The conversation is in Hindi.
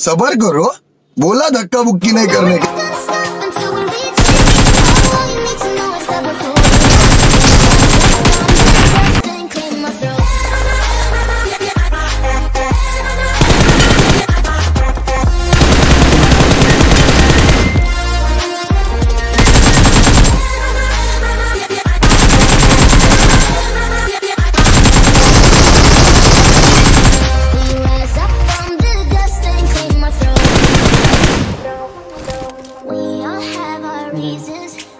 सबर करो। बोला धक्का बुक्की नहीं करने का।